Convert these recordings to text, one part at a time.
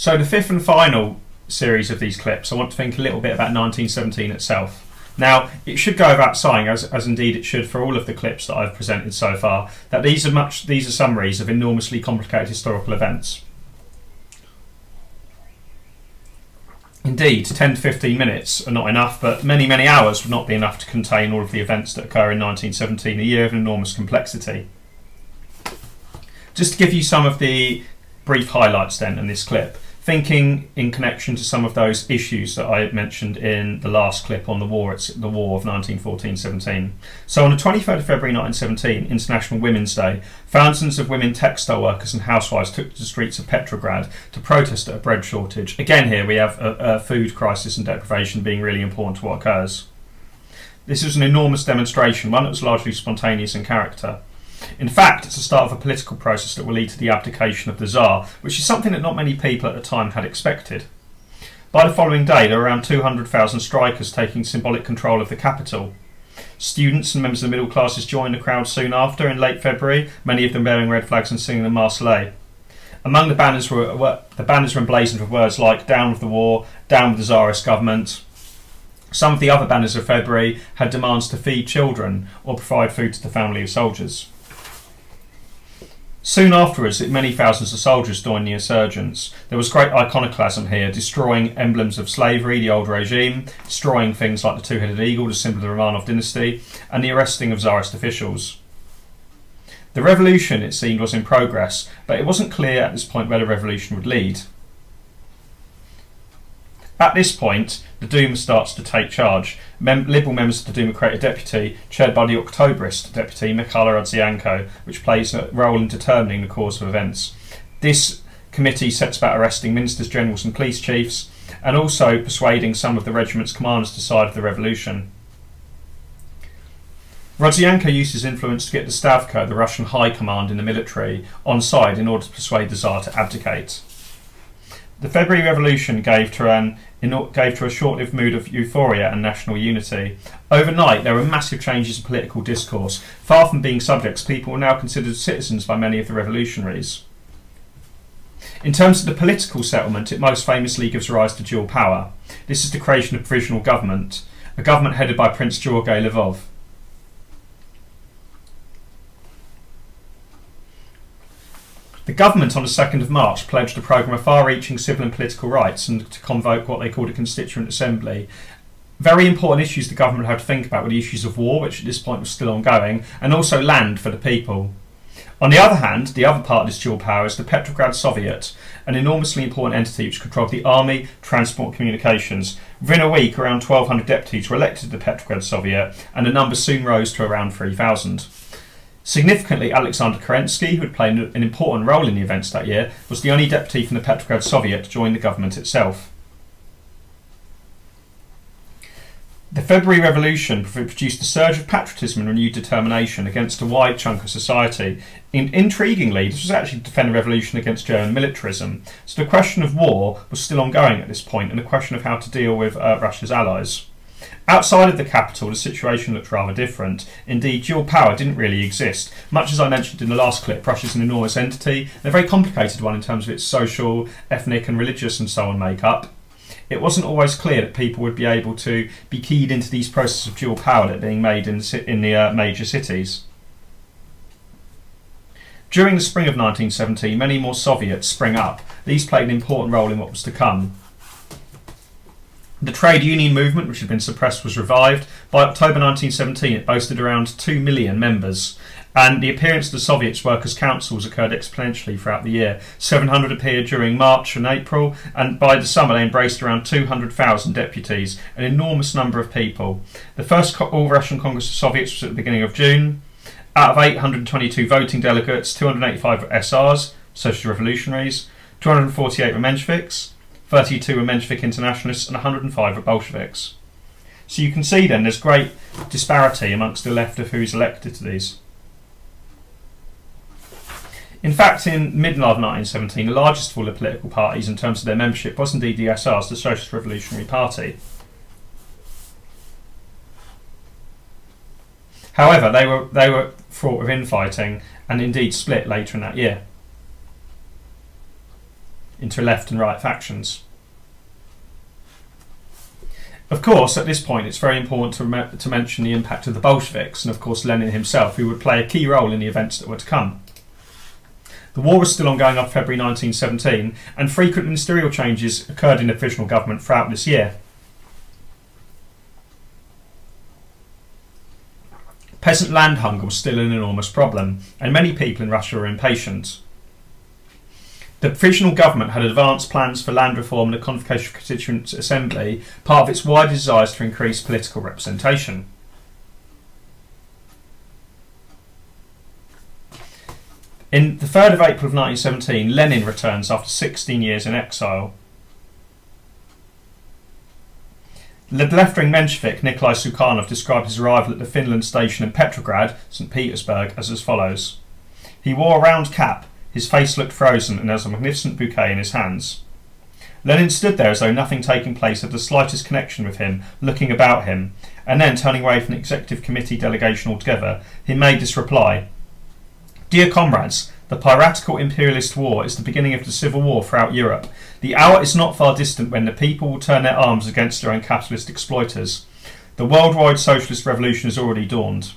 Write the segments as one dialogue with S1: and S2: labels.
S1: So the fifth and final series of these clips, I want to think a little bit about 1917 itself. Now, it should go without saying, as, as indeed it should for all of the clips that I've presented so far, that these are much these are summaries of enormously complicated historical events. Indeed, 10 to 15 minutes are not enough, but many, many hours would not be enough to contain all of the events that occur in 1917, a year of enormous complexity. Just to give you some of the brief highlights then in this clip thinking in connection to some of those issues that I mentioned in the last clip on the war, it's the war of 1914-17. So on the 23rd of February 1917, International Women's Day, thousands of women textile workers and housewives took to the streets of Petrograd to protest at a bread shortage. Again here we have a, a food crisis and deprivation being really important to what occurs. This was an enormous demonstration, one that was largely spontaneous in character. In fact, it's the start of a political process that will lead to the abdication of the Tsar, which is something that not many people at the time had expected. By the following day, there were around 200,000 strikers taking symbolic control of the capital. Students and members of the middle classes joined the crowd soon after in late February, many of them bearing red flags and singing the Marseillaise. Among the banners were, were the banners were emblazoned with words like "Down with the war," "Down with the Tsarist government." Some of the other banners of February had demands to feed children or provide food to the family of soldiers. Soon afterwards, many thousands of soldiers joined the insurgents. There was great iconoclasm here, destroying emblems of slavery, the old regime, destroying things like the two headed eagle, the symbol of the Romanov dynasty, and the arresting of Tsarist officials. The revolution, it seemed, was in progress, but it wasn't clear at this point where the revolution would lead. At this point, the Duma starts to take charge. Mem Liberal members of the Duma create a deputy, chaired by the Octoberist deputy, Mikhailo Rodzianko, which plays a role in determining the course of events. This committee sets about arresting ministers, generals, and police chiefs, and also persuading some of the regiment's commanders to side of the revolution. Rodzianko used his influence to get the Stavka, the Russian high command in the military, on side in order to persuade the Tsar to abdicate. The February Revolution gave to an gave to a short-lived mood of euphoria and national unity. Overnight, there were massive changes in political discourse. Far from being subjects, people were now considered citizens by many of the revolutionaries. In terms of the political settlement, it most famously gives rise to dual power. This is the creation of provisional government, a government headed by Prince Georgy Lvov. The government on the 2nd of March pledged a programme of far reaching civil and political rights and to convoke what they called a constituent assembly. Very important issues the government had to think about were the issues of war, which at this point was still ongoing, and also land for the people. On the other hand, the other part of this dual power is the Petrograd Soviet, an enormously important entity which controlled the army, transport, communications. Within a week, around 1,200 deputies were elected to the Petrograd Soviet, and the number soon rose to around 3,000. Significantly, Alexander Kerensky, who had played an important role in the events that year, was the only deputy from the Petrograd Soviet to join the government itself. The February Revolution produced a surge of patriotism and renewed determination against a wide chunk of society. In intriguingly, this was actually to defend a revolution against German militarism, so the question of war was still ongoing at this point and the question of how to deal with uh, Russia's allies. Outside of the capital, the situation looked rather different. Indeed, dual power didn't really exist. Much as I mentioned in the last clip, Russia's an enormous entity, and a very complicated one in terms of its social, ethnic, and religious and so on makeup. It wasn't always clear that people would be able to be keyed into these processes of dual power that are being made in, in the uh, major cities. During the spring of 1917, many more Soviets sprang up. These played an important role in what was to come. The trade union movement, which had been suppressed, was revived. By October 1917, it boasted around 2 million members, and the appearance of the Soviets' workers' councils occurred exponentially throughout the year. 700 appeared during March and April, and by the summer they embraced around 200,000 deputies, an enormous number of people. The first All Russian Congress of Soviets was at the beginning of June. Out of 822 voting delegates, 285 were SRs, Social Revolutionaries, 248 were Mensheviks, 32 were Menshevik internationalists, and 105 were Bolsheviks. So you can see then there's great disparity amongst the left of who's elected to these. In fact, in mid 1917, the largest of all the political parties in terms of their membership was indeed the SRs, the Socialist Revolutionary Party. However, they were they were fraught with infighting and indeed split later in that year. Into left and right factions. Of course, at this point, it's very important to, to mention the impact of the Bolsheviks and, of course, Lenin himself, who would play a key role in the events that were to come. The war was still ongoing after February 1917, and frequent ministerial changes occurred in the provisional government throughout this year. Peasant land hunger was still an enormous problem, and many people in Russia were impatient. The provisional government had advanced plans for land reform and a convocation of constituent assembly, part of its wider desires to increase political representation. In the 3rd of April of 1917, Lenin returns after 16 years in exile. The left-wing Menshevik Nikolai Sukhanov described his arrival at the Finland station in Petrograd, St. Petersburg, as as follows. He wore a round cap, his face looked frozen, and there was a magnificent bouquet in his hands. Lenin stood there as though nothing taking place had the slightest connection with him, looking about him, and then, turning away from the executive committee delegation altogether, he made this reply Dear comrades, the piratical imperialist war is the beginning of the civil war throughout Europe. The hour is not far distant when the people will turn their arms against their own capitalist exploiters. The worldwide socialist revolution has already dawned.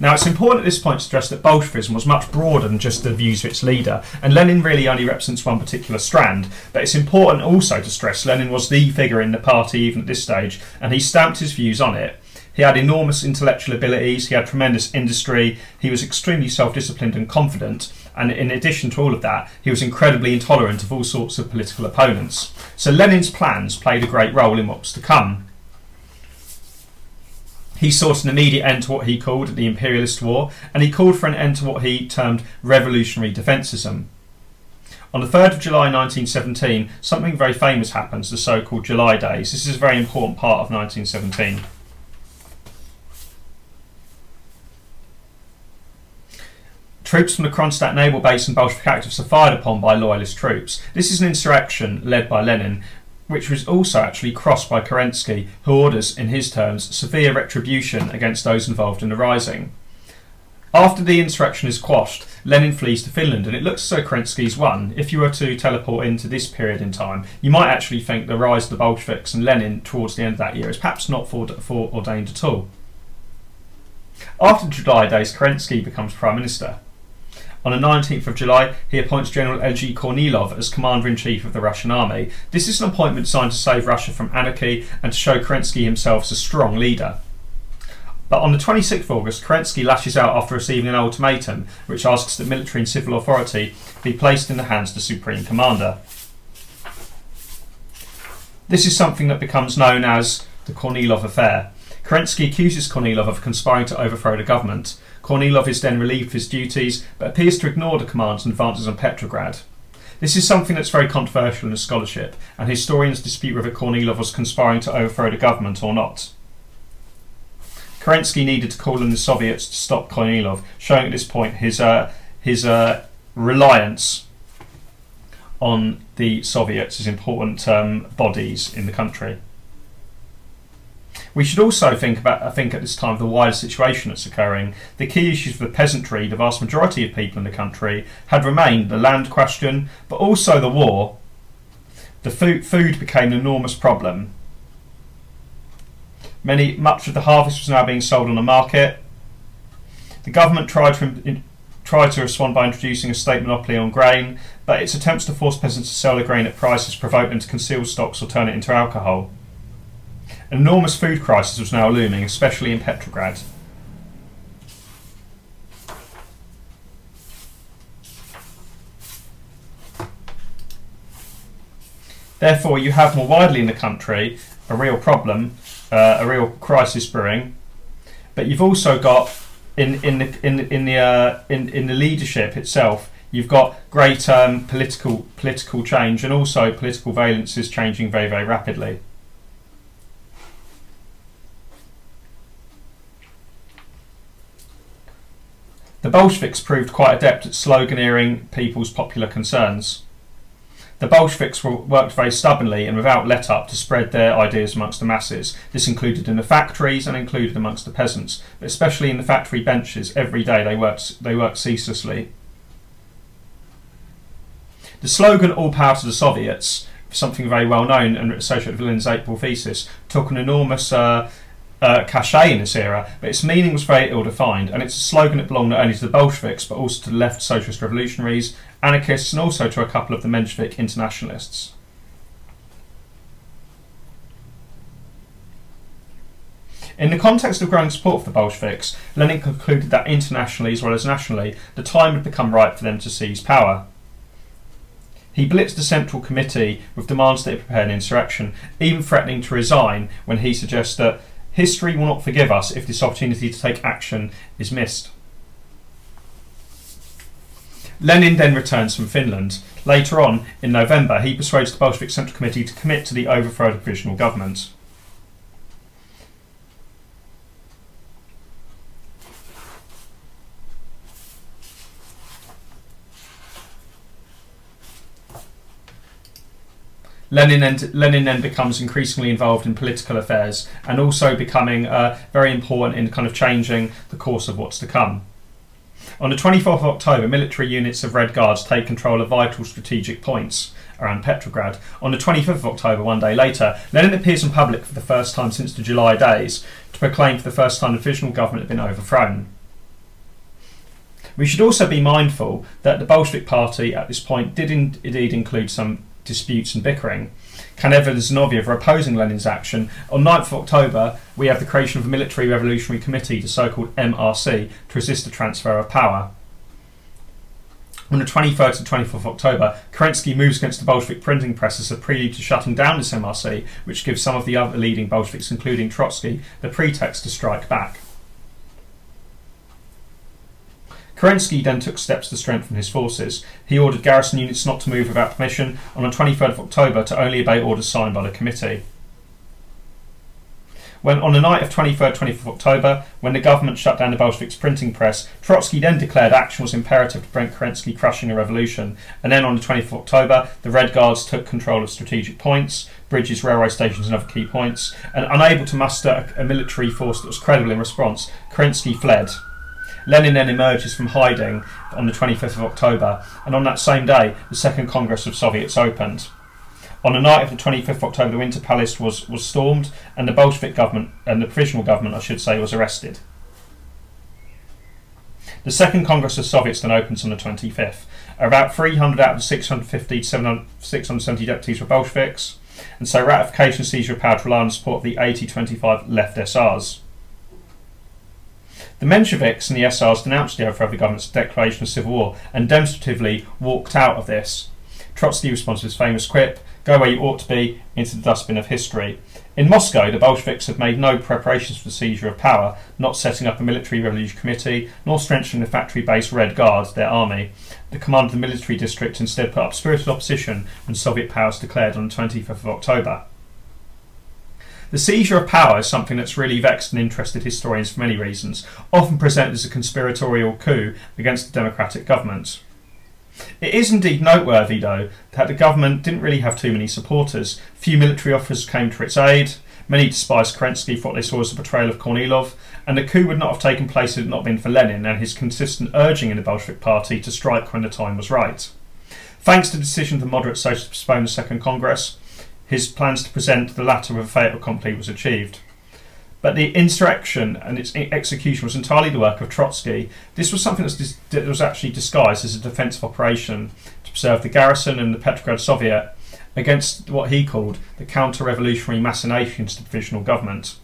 S1: Now, it's important at this point to stress that Bolshevism was much broader than just the views of its leader, and Lenin really only represents one particular strand. But it's important also to stress Lenin was the figure in the party even at this stage, and he stamped his views on it. He had enormous intellectual abilities, he had tremendous industry, he was extremely self disciplined and confident, and in addition to all of that, he was incredibly intolerant of all sorts of political opponents. So Lenin's plans played a great role in what was to come. He sought an immediate end to what he called the imperialist war, and he called for an end to what he termed revolutionary defensism. On the 3rd of July 1917, something very famous happens, the so called July Days. This is a very important part of 1917. Troops from the Kronstadt naval base and Bolshevik activists are fired upon by loyalist troops. This is an insurrection led by Lenin, which was also actually crossed by Kerensky, who orders, in his terms, severe retribution against those involved in the rising. After the insurrection is quashed, Lenin flees to Finland, and it looks as though Kerensky's won. If you were to teleport into this period in time, you might actually think the rise of the Bolsheviks and Lenin towards the end of that year is perhaps not foreordained at all. After July days, Kerensky becomes Prime Minister. On the 19th of July, he appoints General L.G. Kornilov as Commander-in-Chief of the Russian Army. This is an appointment designed to save Russia from anarchy and to show Kerensky himself as a strong leader. But on the 26th of August, Kerensky lashes out after receiving an ultimatum which asks that military and civil authority be placed in the hands of the Supreme Commander. This is something that becomes known as the Kornilov Affair. Kerensky accuses Kornilov of conspiring to overthrow the government. Kornilov is then relieved of his duties, but appears to ignore the commands and advances on Petrograd. This is something that's very controversial in the scholarship, and historians dispute whether Kornilov was conspiring to overthrow the government or not. Kerensky needed to call on the Soviets to stop Kornilov, showing at this point his uh, his uh, reliance on the Soviets as important um, bodies in the country. We should also think about, I think, at this time, the wider situation that's occurring. The key issues for the peasantry, the vast majority of people in the country, had remained the land question, but also the war. The food, food became an enormous problem. Many, much of the harvest was now being sold on the market. The government tried to tried to respond by introducing a state monopoly on grain, but its attempts to force peasants to sell their grain at prices provoked them to conceal stocks or turn it into alcohol. An enormous food crisis was now looming, especially in Petrograd. Therefore, you have more widely in the country a real problem, uh, a real crisis brewing, but you've also got in in the in in the uh, in in the leadership itself. You've got great um, political political change and also political valences changing very very rapidly. Bolsheviks proved quite adept at sloganeering people's popular concerns. The Bolsheviks worked very stubbornly and without let up to spread their ideas amongst the masses. This included in the factories and included amongst the peasants, but especially in the factory benches. Every day they worked, they worked ceaselessly. The slogan "All Power to the Soviets," something very well known and associated with Lenin's April thesis, took an enormous uh, uh, cachet in this era, but its meaning was very ill defined, and it's a slogan that belonged not only to the Bolsheviks but also to the left socialist revolutionaries, anarchists, and also to a couple of the Menshevik internationalists. In the context of growing support for the Bolsheviks, Lenin concluded that internationally as well as nationally, the time had become right for them to seize power. He blitzed the Central Committee with demands that it prepare an insurrection, even threatening to resign when he suggests that history will not forgive us if this opportunity to take action is missed. Lenin then returns from Finland. Later on, in November, he persuades the Bolshevik Central Committee to commit to the overthrow of the provisional government. Lenin then, Lenin then becomes increasingly involved in political affairs and also becoming uh, very important in kind of changing the course of what's to come. On the 24th of October, military units of Red Guards take control of vital strategic points around Petrograd. On the 25th of October, one day later, Lenin appears in public for the first time since the July days to proclaim for the first time the provisional government had been overthrown. We should also be mindful that the Bolshevik Party at this point did indeed include some disputes and bickering. Kamenev Zinoviev for opposing Lenin's action. On 9th of October, we have the creation of a military revolutionary committee, the so called MRC, to resist the transfer of power. On the 23rd to 24th of October, Kerensky moves against the Bolshevik printing press as a prelude to shutting down this MRC, which gives some of the other leading Bolsheviks, including Trotsky, the pretext to strike back. Kerensky then took steps to strengthen his forces. He ordered garrison units not to move without permission on the 23rd of October to only obey orders signed by the committee. When on the night of 23rd, 24th of October, when the government shut down the Bolsheviks' printing press, Trotsky then declared action was imperative to prevent Kerensky crushing a revolution. And then on the 24th of October, the Red Guards took control of strategic points, bridges, railway stations, and other key points. And unable to muster a, a military force that was credible in response, Kerensky fled. Lenin then emerges from hiding on the 25th of October, and on that same day, the Second Congress of Soviets opened. On the night of the 25th of October, the Winter Palace was, was stormed, and the Bolshevik government, and the provisional government, I should say, was arrested. The Second Congress of Soviets then opens on the 25th. About 300 out of the 650 670 deputies were Bolsheviks, and so ratification seizure of power to rely on the support of the 80 25 left SRs. The Mensheviks and the SRs denounced the the government's declaration of civil war and demonstratively walked out of this. Trotsky responded to his famous quip, Go where you ought to be, into the dustbin of history. In Moscow, the Bolsheviks had made no preparations for the seizure of power, not setting up a military revolution committee, nor strengthening the factory based Red Guard, their army. The command of the military district instead put up spirited opposition when Soviet powers declared on the 25th of October. The seizure of power is something that's really vexed and interested historians for many reasons, often presented as a conspiratorial coup against the democratic government. It is indeed noteworthy, though, that the government didn't really have too many supporters. Few military officers came to its aid. Many despised Kerensky for what they saw as a betrayal of Kornilov, and the coup would not have taken place had it not been for Lenin and his consistent urging in the Bolshevik Party to strike when the time was right. Thanks to the decision of the moderate socialists to postpone the Second Congress, his plans to present the latter with a fait accompli was achieved. But the insurrection and its execution was entirely the work of Trotsky. This was something that was actually disguised as a defensive operation to preserve the garrison and the Petrograd Soviet against what he called the counter revolutionary machinations of the provisional government.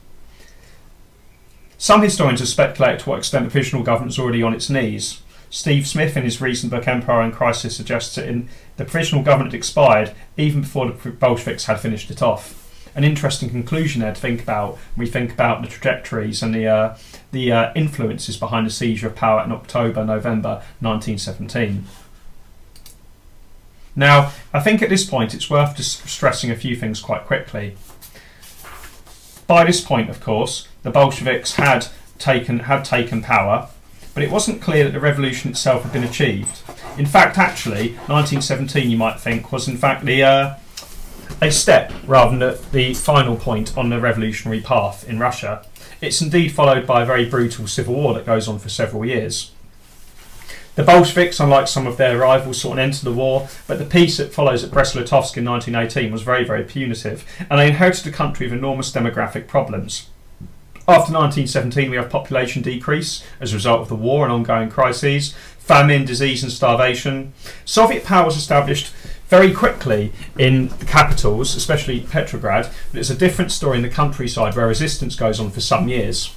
S1: Some historians have speculated to what extent the provisional government was already on its knees. Steve Smith, in his recent book Empire and Crisis, suggests that in the provisional government expired even before the Bolsheviks had finished it off. An interesting conclusion there to think about we think about the trajectories and the uh, the uh, influences behind the seizure of power in October, November 1917. Now, I think at this point it's worth just stressing a few things quite quickly. By this point, of course, the Bolsheviks had taken had taken power but it wasn't clear that the revolution itself had been achieved. In fact, actually, 1917, you might think, was in fact the uh, a step rather than the, the final point on the revolutionary path in Russia. It's indeed followed by a very brutal civil war that goes on for several years. The Bolsheviks, unlike some of their rivals, sought an end to the war, but the peace that follows at Brest-Litovsk in 1918 was very, very punitive, and they inherited a country with enormous demographic problems. After 1917, we have population decrease as a result of the war and ongoing crises, famine, disease, and starvation. Soviet power was established very quickly in the capitals, especially Petrograd, but it's a different story in the countryside where resistance goes on for some years.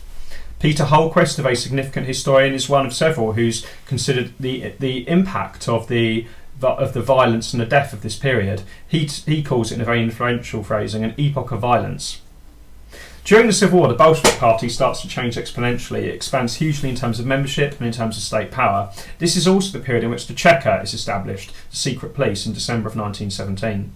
S1: Peter Holquist, a very significant historian, is one of several who's considered the the impact of the of the violence and the death of this period. He he calls it in a very influential phrasing an epoch of violence. During the Civil War, the Bolshevik Party starts to change exponentially. It expands hugely in terms of membership and in terms of state power. This is also the period in which the Cheka is established, the secret police, in December of 1917.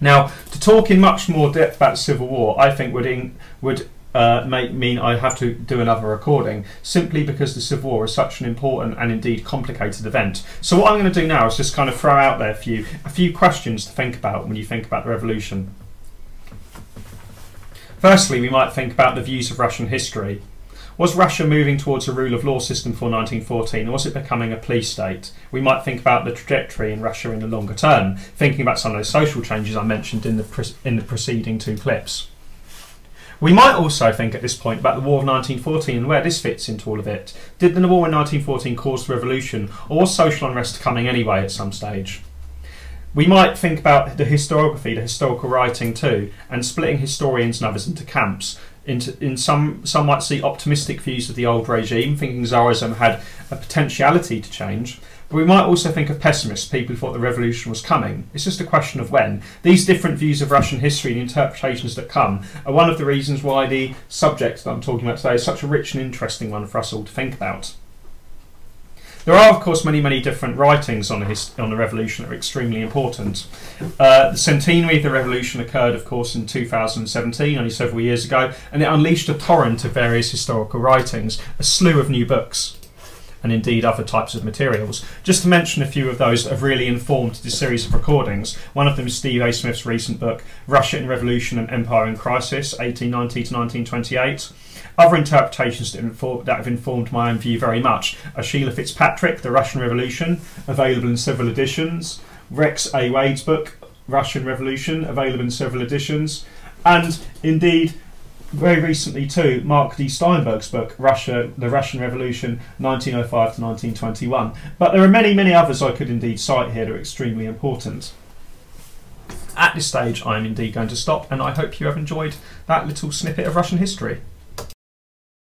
S1: Now, to talk in much more depth about the Civil War, I think would in, would uh, may mean I have to do another recording simply because the Civil War is such an important and indeed complicated event. So what I'm going to do now is just kind of throw out there for you a few questions to think about when you think about the revolution. Firstly, we might think about the views of Russian history. Was Russia moving towards a rule of law system for 1914, or was it becoming a police state? We might think about the trajectory in Russia in the longer term, thinking about some of those social changes I mentioned in the, in the preceding two clips. We might also think at this point about the War of 1914 and where this fits into all of it. Did the war in 1914 cause the revolution, or was social unrest coming anyway at some stage? We might think about the historiography, the historical writing too, and splitting historians and others into camps. Into, in some, some might see optimistic views of the old regime, thinking Tsarism had a potentiality to change, but we might also think of pessimists, people who thought the revolution was coming. It's just a question of when. These different views of Russian history and interpretations that come are one of the reasons why the subject that I'm talking about today is such a rich and interesting one for us all to think about. There are, of course, many, many different writings on the, on the revolution that are extremely important. Uh, the centenary of the revolution occurred, of course, in 2017, only several years ago, and it unleashed a torrent of various historical writings, a slew of new books and indeed other types of materials. Just to mention a few of those that have really informed this series of recordings. One of them is Steve A. Smith's recent book, Russia in Revolution and Empire in Crisis, 1890 to 1928. Other interpretations that, have informed my own view very much are Sheila Fitzpatrick, The Russian Revolution, available in several editions, Rex A. Wade's book, Russian Revolution, available in several editions, and indeed very recently too, Mark D. Steinberg's book, Russia, The Russian Revolution, 1905 to 1921. But there are many, many others I could indeed cite here that are extremely important. At this stage, I am indeed going to stop, and I hope you have enjoyed that little snippet of Russian history.